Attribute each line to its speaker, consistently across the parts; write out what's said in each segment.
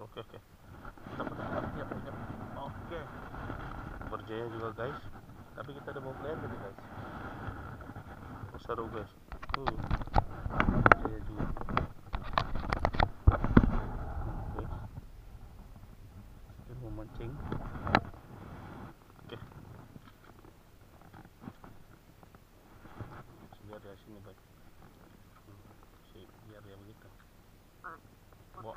Speaker 1: oke oke. Kita berangkat siap siap oke. Berjaya juga guys. Tapi kita ada mau player gitu guys. Oh, seru guys? Uh. Berjaya juga. Oke. Mau mancing. Oke. Biar dari sini baik si biar dia begitu Bo.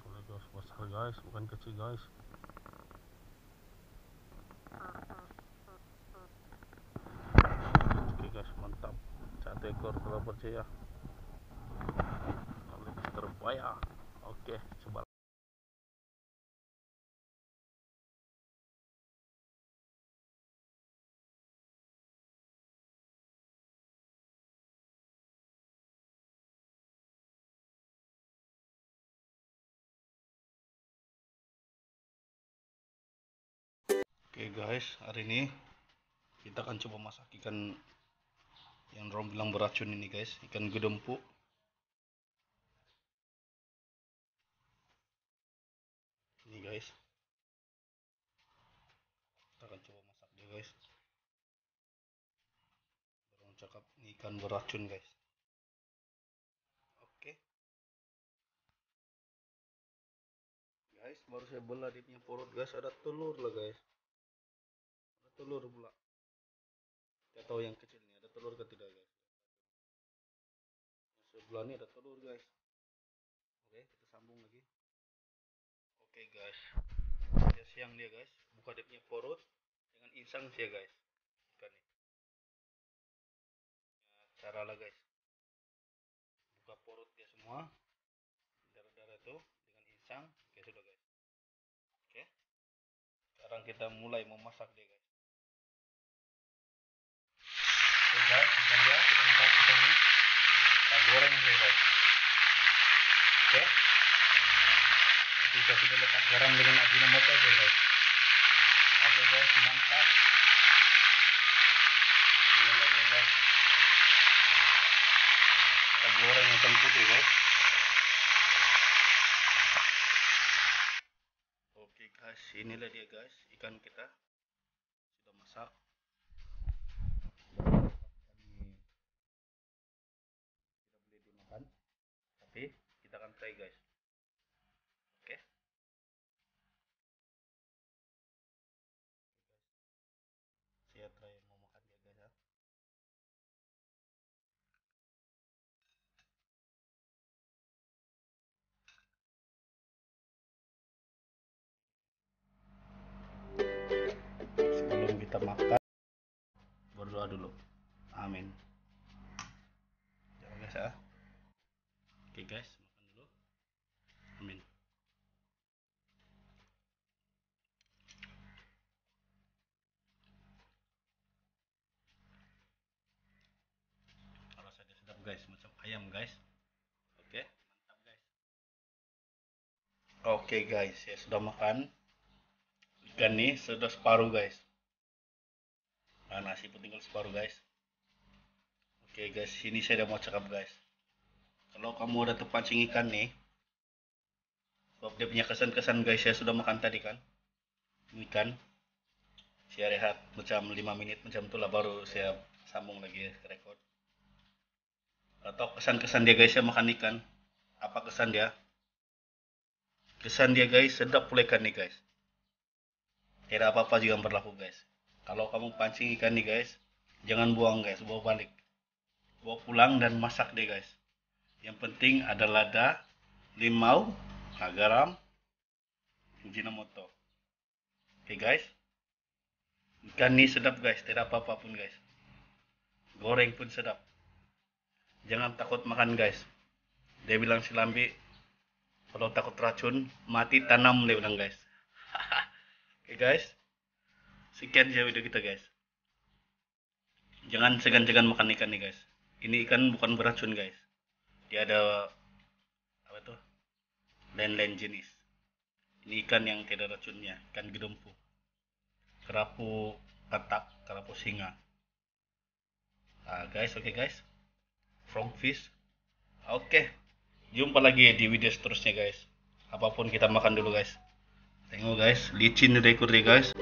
Speaker 1: Boleh guys, besar guys, bukan kecil guys. Oke guys, mantap. Satu ekor telah berjaya. Oleh terbuaya. Oke, coba. Oke guys, hari ini kita akan coba masak ikan yang Rom bilang beracun ini guys, ikan gedempuk. Ini guys. Kita akan coba masak dia guys. Baru cakap ini ikan beracun guys. Oke. Guys, baru saya belah dia punya perut guys, ada telur lah guys telur pula. Kita tahu yang kecil ini ada telur ke tidak guys? Sebelah ini ada telur guys. Oke kita sambung lagi. Oke guys. Dia siang dia guys. Buka dia punya perut dengan insang sih ya guys. Ikan ini ya, cara lah guys. Buka perut dia semua. Darah-darah itu dengan insang. Oke sudah guys. Oke. Sekarang kita mulai memasak dia guys Oke guys, ikan dia kita masak ikan ini. Kita goreng guys. Oke. Kita sudah letak garam dengan ajinomoto guys. Oke guys, mantap. Ini lah dia guys. Kita goreng ikan putih guys. Oke guys, inilah dia guys ikan kita sudah masak. Kami tidak boleh dimakan, tapi try guys. Oke. Saya try mau makan dia guys ya. Sebelum kita makan berdoa dulu. Amin. Ya guys ya. Oke guys, makan dulu. Amin. Rasanya sedap guys, macam ayam guys. Oke, mantap guys. Oke guys, ya sudah makan. Ikan nih sudah separuh guys. Nah, nasi pun tinggal separuh guys. Oke guys, ini saya udah mau cakap guys. Kalau kamu udah terpancing ikan nih, sebab dia punya kesan-kesan guys, saya sudah makan tadi kan, ikan. Saya rehat macam 5 menit macam itulah baru saya sambung lagi ke record. Atau kesan-kesan dia guys, saya makan ikan. Apa kesan dia? Kesan dia guys, sedap pula ikan nih guys. Tidak apa-apa juga berlaku guys. Kalau kamu pancing ikan nih guys, jangan buang guys, bawa balik. Bawa pulang dan masak deh guys. Yang penting ada lada, limau, nah, garam, Ajinomoto. Oke guys. Ikan ini sedap guys, tidak apa-apa pun guys. Goreng pun sedap. Jangan takut makan guys. Dia bilang si Lambi, kalau takut racun, mati tanam dia bilang guys. Oke guys. Sekian saja video kita guys. Jangan segan-segan makan ikan nih guys. Ini ikan bukan beracun guys. Dia ada apa tuh? Lain-lain jenis. Ini ikan yang tidak racunnya, ikan gedempu. Kerapu katak, kerapu singa. Nah, guys, oke okay guys. Frogfish Oke, jumpa lagi di video seterusnya guys. Apa pun kita makan dulu guys. Tengok guys, licin rekor deh guys.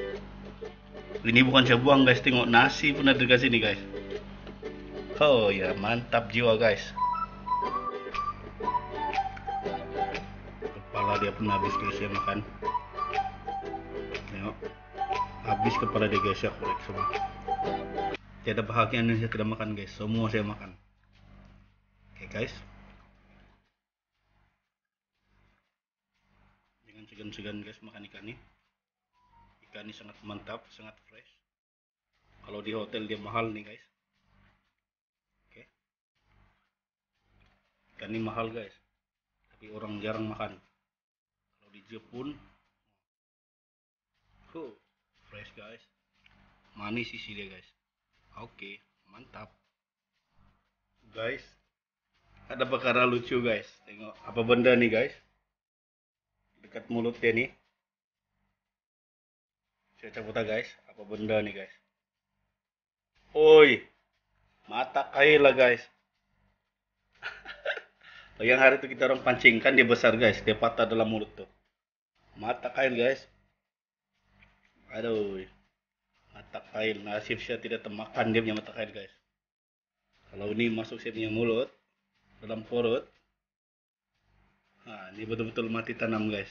Speaker 1: Ini bukan saya buang guys, tengok nasi pun ada dekat sini guys. Oh ya, mantap jiwa guys. Kepala dia pun habis guys ya makan. Tengok, habis kepala dia guys ya korek semua. Tiada bahagian yang saya tidak makan guys, semua saya makan. Guys. Dengan segan-segan guys makan ikan ini. Ikan ini sangat mantap, sangat fresh. Kalau di hotel dia mahal nih guys. Oke. Ikan ini mahal guys. Tapi orang jarang makan. Kalau di Jepun, huh, fresh guys. Manis isi dia guys. Oke, mantap. Guys, ada perkara lucu guys. Tengok apa benda nih guys. Dekat mulut dia nih. Saya cabut ah, guys. Apa benda nih guys. Oi, mata kail lah guys. yang hari itu kita orang pancing kan dia besar guys. Dia patah dalam mulut tuh. Mata kail guys. Aduh. Mata kail. Nasib saya tidak termakan dia punya mata kail guys. Kalau ini masuk saya punya mulut dalam perut. Nah, ini betul-betul mati tanam guys.